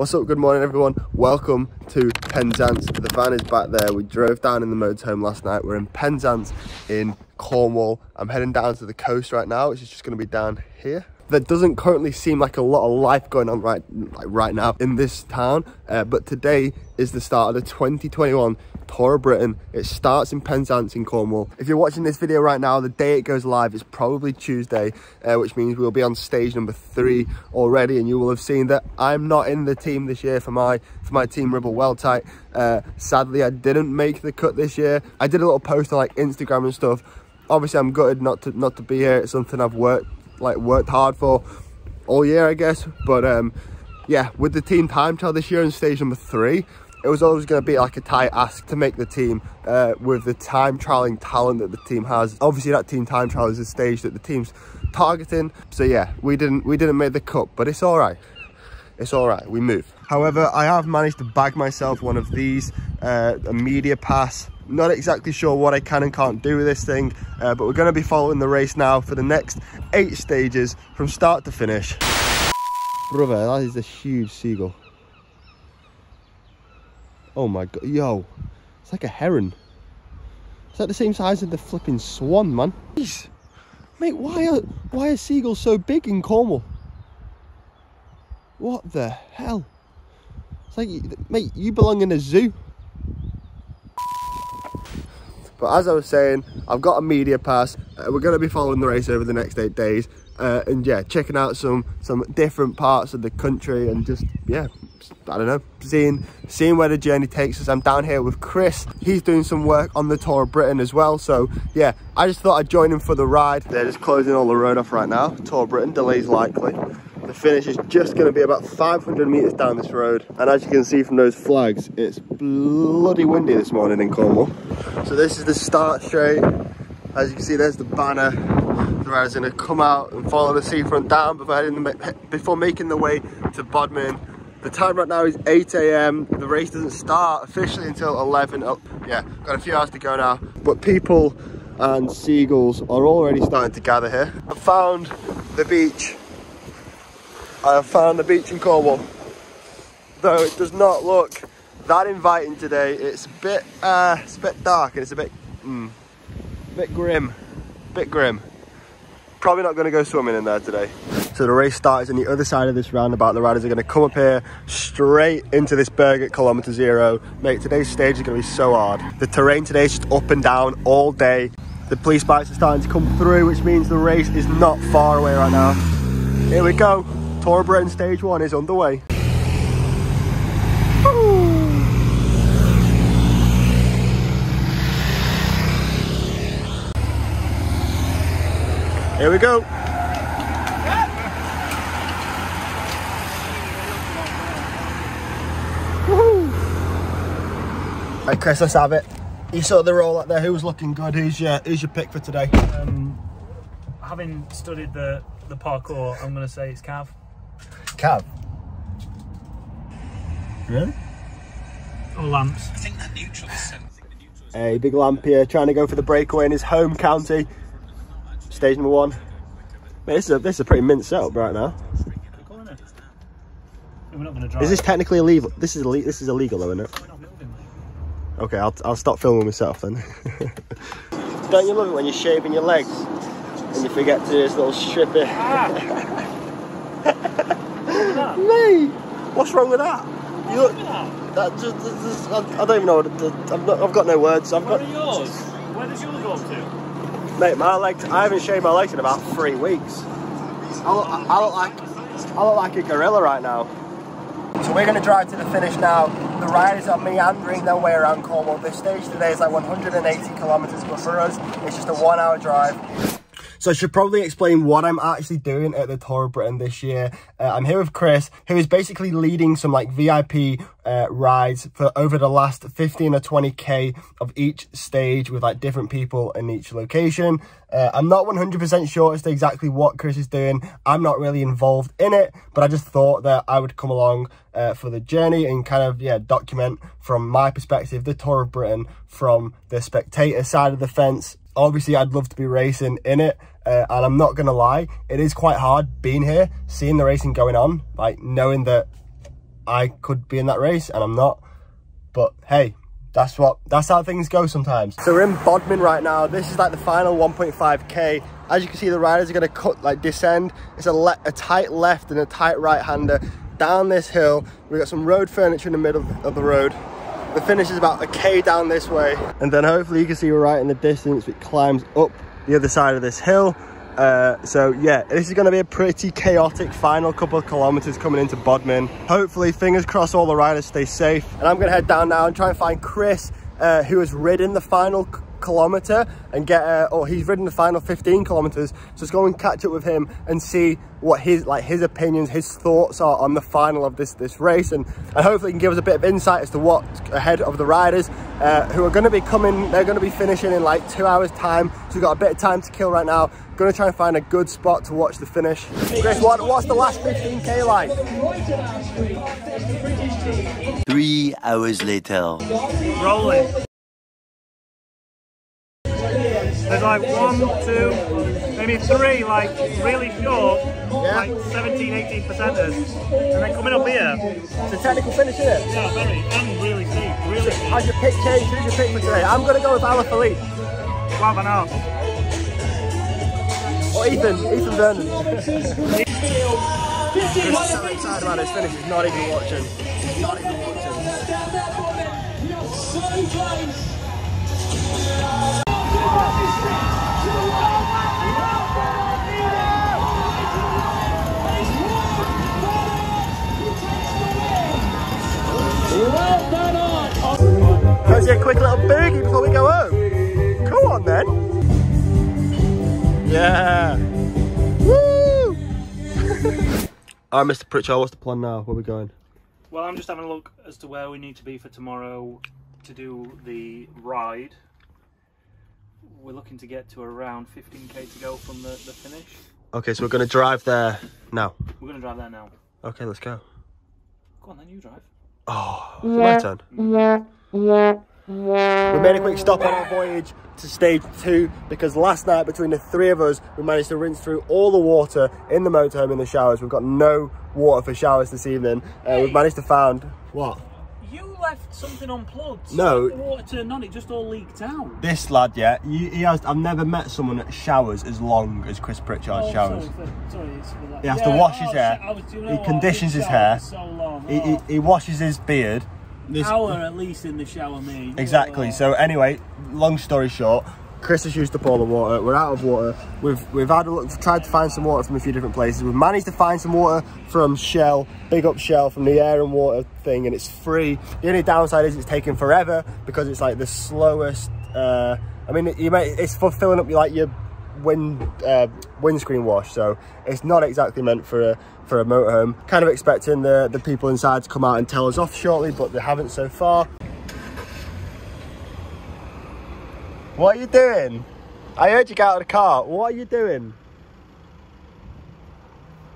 What's up? Good morning, everyone. Welcome to Penzance. The van is back there. We drove down in the motorhome last night. We're in Penzance in Cornwall. I'm heading down to the coast right now, which is just going to be down here there doesn't currently seem like a lot of life going on right like right now in this town uh, but today is the start of the 2021 Tour of Britain. It starts in Penzance in Cornwall. If you're watching this video right now, the day it goes live is probably Tuesday, uh, which means we'll be on stage number three already. And you will have seen that I'm not in the team this year for my for my team Ribble Weldtite. Uh, sadly, I didn't make the cut this year. I did a little post on like Instagram and stuff. Obviously, I'm gutted not to not to be here. It's something I've worked like worked hard for all year, I guess. But um, yeah, with the team time trial this year in stage number three, it was always going to be like a tight ask to make the team uh, with the time trialing talent that the team has. Obviously, that team time trial is a stage that the team's targeting. So yeah, we didn't we didn't make the cut, but it's all right. It's all right. We move. However, I have managed to bag myself one of these, uh, a media pass. Not exactly sure what I can and can't do with this thing, uh, but we're going to be following the race now for the next eight stages from start to finish. Brother, that is a huge seagull. Oh my god, yo. It's like a heron. It's like the same size as the flipping swan, man. Jeez. Mate, why are, why are seagulls so big in Cornwall? What the hell? It's like, mate, you belong in a zoo. But as I was saying, I've got a media pass. Uh, we're going to be following the race over the next eight days. Uh, and yeah, checking out some some different parts of the country and just, yeah, I don't know, seeing seeing where the journey takes us. I'm down here with Chris. He's doing some work on the Tour of Britain as well. So yeah, I just thought I'd join him for the ride. They're just closing all the road off right now. Tour of Britain, delays likely. The finish is just going to be about 500 metres down this road. And as you can see from those flags, it's bloody windy this morning in Cornwall. So this is the start straight. As you can see, there's the banner. The rider's going to come out and follow the seafront down before, making the way to Bodmin the time right now is 8 a.m. The race doesn't start officially until 11. Oh, yeah, got a few hours to go now. But people and seagulls are already starting to gather here. I found the beach. I have found the beach in Cornwall. Though it does not look that inviting today. It's a bit, uh, it's a bit dark and it's a bit, mm, a bit grim, a bit grim. Probably not going to go swimming in there today. So the race starts on the other side of this roundabout. The riders are going to come up here straight into this berg at kilometre zero. Mate, today's stage is going to be so hard. The terrain today is just up and down all day. The police bikes are starting to come through, which means the race is not far away right now. Here we go. Britain stage one is underway. Here we go. Right, Chris, let's have it. You saw the roll out there. Who's looking good? Who's your Who's your pick for today? Um, having studied the the parcours, I'm going to say it's Cav. Cav. Really? Or Lamps. I think that neutral is Hey, big lamp here, trying to go for the breakaway in his home county. Stage number one. Mate, this is a this is a pretty mint setup right now. We're not going to drive. Is this technically illegal? This is illegal. This is illegal, though, isn't it? Okay, I'll, I'll stop filming myself then. Don't you love it when you're shaving your legs and you forget to do this little strippy? Ah. What's wrong with that? You look, that just, just, just, I, I don't even know. What, to- I've, not, I've got no words. I've Where got, are yours? Where does yours go up to? mate, my legs. I haven't shaved my legs in about three weeks. I look, I look like I look like a gorilla right now. So we're going to drive to the finish now. The riders are meandering their way around Cornwall. This stage today is like 180 kilometres, but for us, it's just a one hour drive. So I should probably explain what I'm actually doing at the Tour of Britain this year. Uh, I'm here with Chris, who is basically leading some like VIP uh, rides for over the last 15 or 20k of each stage with like different people in each location. Uh, I'm not 100% sure as to exactly what Chris is doing. I'm not really involved in it, but I just thought that I would come along uh, for the journey and kind of, yeah, document from my perspective the Tour of Britain from the spectator side of the fence obviously I'd love to be racing in it uh, and I'm not gonna lie it is quite hard being here seeing the racing going on like knowing that I could be in that race and I'm not. But hey, that's what that's how things go sometimes. So we're in Bodmin right now. This is like the final 1.5k. As you can see, the riders are going to cut like descend. It's a, a tight left and a tight right hander down this hill. We've got some road furniture in the middle of the road. The finish is about a k down this way, and then hopefully you can see right in the distance. It climbs up the other side of this hill uh, so yeah, this is going to be a pretty chaotic final couple of kilometers coming into Bodmin. Hopefully, fingers crossed, all the riders stay safe. And I'm going to head down now and try and find Chris, uh, who has ridden the final kilometer and get uh, or he's ridden the final 15 kilometers so let's go and catch up with him and see what his like his opinions his thoughts are on the final of this this race. And, and hopefully he can give us a bit of insight as to what ahead of the riders uh, who are going to be coming they're going to be finishing in like two hours time. So we've got a bit of time to kill right now. Going to try and find a good spot to watch the finish. Chris what, what's the last 15k like? Three hours later. Rolling there's like one, two, maybe three, like really short, yeah. like 17, 18 percenters. And then coming up here. It's a technical finish, isn't it? Yeah, very. And really steep. Really so, steep. How's your pick change? Who's your pick for today? I'm going to go with Alaphilippe. Wow, and half. Or Ethan, Ethan Vernon. Chris so excited about his finish, he's not even watching. He's not even watching. Can a quick little boogie before we go home? Come on then. Yeah. Woo! Alright, Mr. Pritchard, what's the plan now? Where are we going? Well, I'm just having a look as to where we need to be for tomorrow to do the ride we're looking to get to around 15k to go from the, the finish. Okay, so we're going to drive there now. We're going to drive there now. Okay, let's go. Go on then, you drive. Oh, my turn. We made a quick stop on our voyage to stage two because last night between the three of us we managed to rinse through all the water in the motorhome in the showers. We've got no water for showers this evening. Uh, We've managed to find what? Left something unplugged. No. the water turned on, it just all leaked out. This lad, yeah, he, he, has. I've never met someone that showers as long as Chris Pritchard oh, showers. Sorry, sorry, he has yeah, to wash oh, his hair. Was, you know he conditions his hair. So long. He, he, oh. he, washes his beard. This, hour at least in the shower, me. Exactly. Oh. So anyway, long story short, Chris has used up all the water. We're out of water. We've we've had a look, tried to find some water from a few different places. We've managed to find some water from Shell, big up Shell from the air and water thing, and it's free. The only downside is it's taking forever because it's like the slowest. Uh, I mean, may, it's for filling up your like your wind uh, windscreen wash, so it's not exactly meant for a for a motorhome. Kind of expecting the the people inside to come out and tell us off shortly, but they haven't so far. What are you doing? I heard you get out of the car. What are you doing?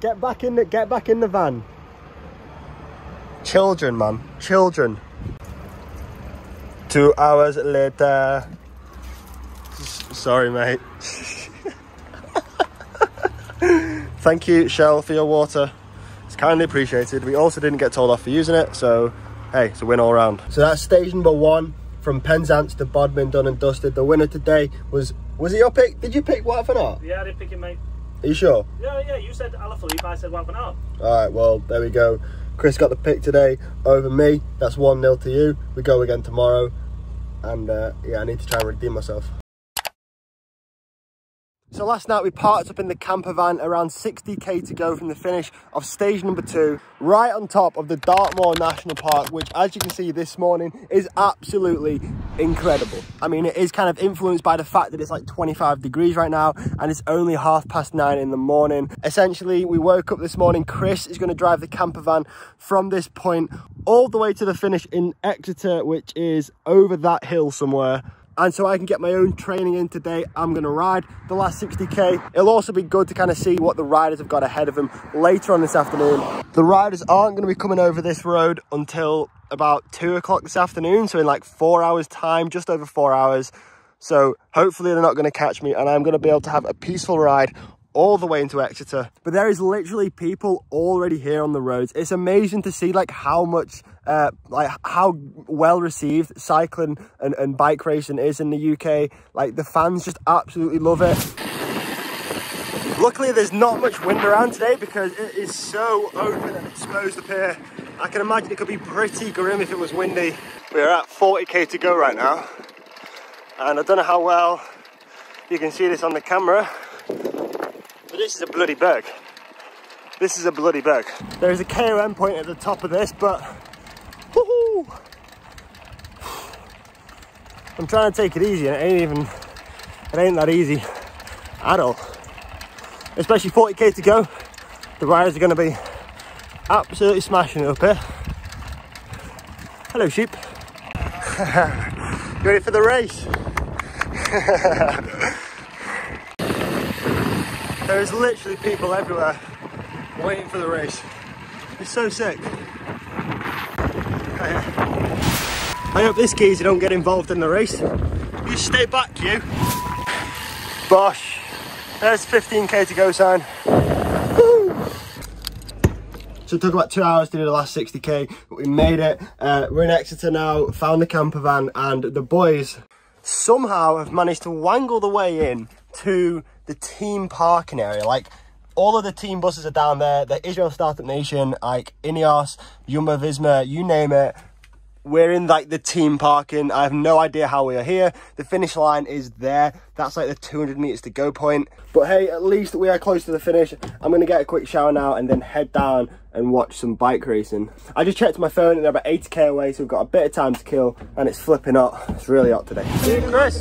Get back in the get back in the van. Children, man. Children. Two hours later. Sorry, mate. Thank you, Shell, for your water. It's kindly appreciated. We also didn't get told off for using it, so hey, it's a win all round. So that's stage number one from Penzance to Bodmin done and dusted. The winner today was, was it your pick? Did you pick Wout van Aert? Yeah, I did pick him, mate. Are you sure? Yeah, yeah, you said Alaphilippe, I said Wout van Aert. All right, well, there we go. Chris got the pick today over me. That's 1-0 to you. We go again tomorrow. And uh, yeah, I need to try and redeem myself. So last night we parked up in the camper van around 60k to go from the finish of stage number two, right on top of the Dartmoor National Park, which as you can see this morning is absolutely incredible. I mean, it is kind of influenced by the fact that it's like 25 degrees right now and it's only half past nine in the morning. Essentially, we woke up this morning, Chris is gonna drive the camper van from this point all the way to the finish in Exeter, which is over that hill somewhere and so I can get my own training in today. I'm going to ride the last 60k. It'll also be good to kind of see what the riders have got ahead of them later on this afternoon. The riders aren't going to be coming over this road until about two o'clock this afternoon. So in like four hours time, just over four hours. So hopefully they're not going to catch me and I'm going to be able to have a peaceful ride all the way into Exeter. But there is literally people already here on the roads. It's amazing to see like how much, uh, like how well received cycling and, and bike racing is in the UK. Like the fans just absolutely love it. Luckily, there's not much wind around today because it is so open and exposed up here. I can imagine it could be pretty grim if it was windy. We're at 40k to go right now. And I don't know how well you can see this on the camera, but this is a bloody berg. This is a bloody berg. There is a KOM point at the top of this, but I'm trying to take it easy and it ain't even, it ain't that easy at all. Especially 40k to go. The riders are gonna be absolutely smashing it up here. Hello sheep. you ready for the race? There's literally people everywhere waiting for the race. It's so sick. I hope this geezer don't get involved in the race. You stay back, you. Bosh. There's 15k to go sign. So it took about two hours to do the last 60k, but we made it. Uh, we're in Exeter now, found the camper van, and the boys somehow have managed to wangle the way in to the team parking area. Like, all of the team buses are down there. The Israel Startup Nation, like Ineos, Jumbo Visma, you name it. We're in like the team parking. I have no idea how we are here. The finish line is there. That's like the 200 meters to go point. But hey, at least we are close to the finish. I'm gonna get a quick shower now and then head down and watch some bike racing. I just checked my phone and they're about 80k away, so we've got a bit of time to kill and it's flipping hot. It's really hot today. Chris.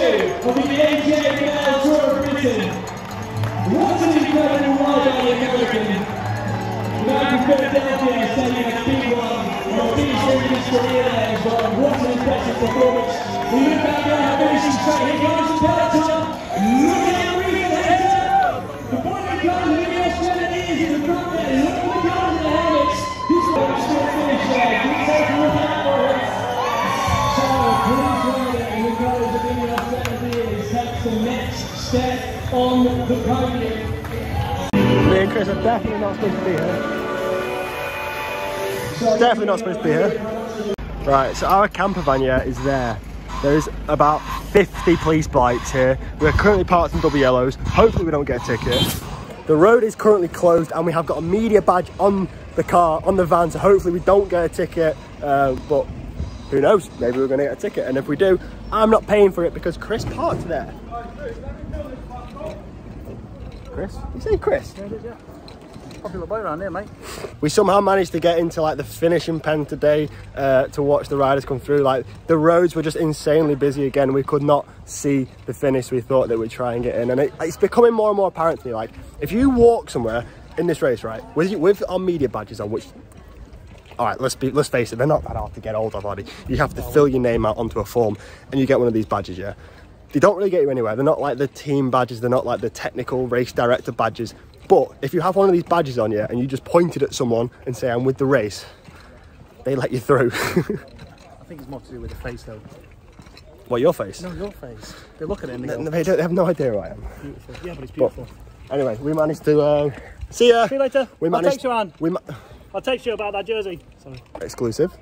Of the AJ Canal Tour of Britain. What an incredible ride by the American. Now from Philadelphia, setting a big one. Not finishing his career there as well. What an impressive performance. We look back at our finishing track. Here comes the peloton. Look step on the podium. Me and Chris are definitely not supposed to be here. Definitely not supposed to be here. Right, so our camper van yeah, is there. There's about 50 police bikes here. We're currently parked in double yellows. Hopefully we don't get a ticket. The road is currently closed and we have got a media badge on the car, on the van, so hopefully we don't get a ticket. Uh, but who knows, maybe we're gonna get a ticket. And if we do, I'm not paying for it because Chris parked there. Chris? You say Chris? Popular boy around here, mate. we somehow managed to get into like the finishing pen today uh, to watch the riders come through like the roads were just insanely busy again we could not see the finish we thought that we'd try and get in and it, it's becoming more and more apparent to me like if you walk somewhere in this race right with with our media badges on which all right let's be let's face it they're not that hard to get hold of are they? you have to fill your name out onto a form and you get one of these badges yeah they don't really get you anywhere they're not like the team badges they're not like the technical race director badges but if you have one of these badges on you and you just pointed at someone and say I'm with the race they let you through I think it's more to do with the face, though. what your face No, your face. They look at it and they go, they don't they have no idea who I am beautiful. Yeah, but it's beautiful. anyway we managed to uh, see ya See you later. we I'll managed you, Anne. we I'll text you about that jersey. Sorry. exclusive.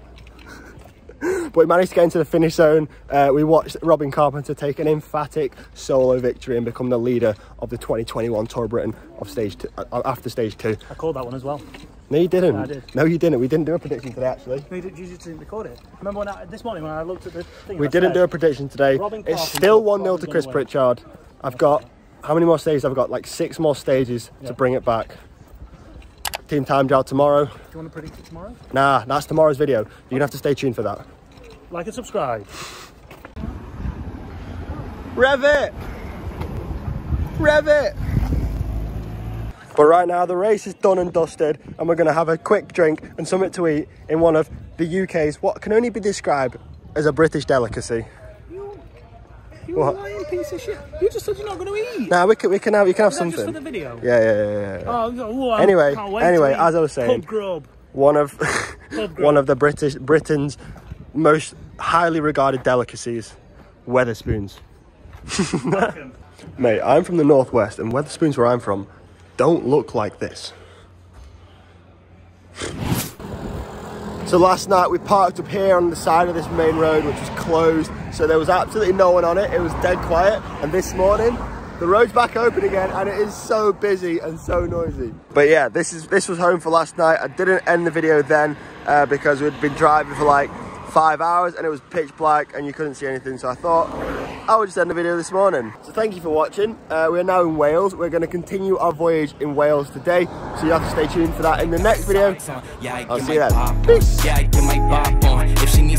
but we managed to get into the finish zone. Uh, we watched Robin Carpenter take an emphatic solo victory and become the leader of the 2021 Tour of Britain of stage two, uh, after stage two. I called that one as well. No, you didn't. I did. No, you didn't. We didn't do a prediction today, actually. No, you did- you just didn't record it. Remember when I, this morning when I looked at the thing? We didn't said, do a prediction today. Robin It's Carpenter still 1 0 to Chris. Pritchard. I've got, how many more stages? I've got like six more stages Yeah. to bring it back. Team timed out tomorrow. Do you want to predict it tomorrow? Nah, that's tomorrow's video. You're gonna have to stay tuned for that. Like and subscribe. Rev it! Rev it! But right now the race is done and dusted and we're going to have a quick drink and something to eat in one of the UK's what can only be described as a British delicacy. You, you What? lying piece of shit. You just said you're not going to eat. Now we can, we can have, you can have that just for the video? Yeah, yeah, yeah, yeah. Oh, I Anyway, anyway, as I was saying- pub grub. One of one of the British Britain's most highly regarded delicacies, Wetherspoons. Mate, I'm from the northwest, and Wetherspoons, where I'm from, don't look like this. So last night we parked up here on the side of this main road, which was closed. So there was absolutely no one on it. It was dead quiet. And this morning, the road's back open again, and it is so busy and so noisy. But yeah, this is this was home for last night. I didn't end the video then uh, because we'd been driving for like five hours and it was pitch black and you couldn't see anything so I thought I would just end the video this morning. So thank you for watching. Uh, we're now in Wales. We're going to continue our voyage in Wales today so you have to stay tuned for that in the next video. I'll see you then. Peace.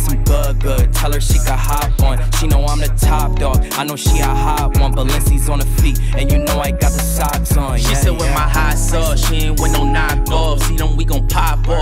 Yeah, get my bop on. If she needs some good, good, tell her she can hop on. She know I'm the top dog. I know she a hot one. Balenci's on the feet, and you know I got the socks on. She Yeah, said with my hot sauce, she ain't with no knockoff. See them, we gon' pop off.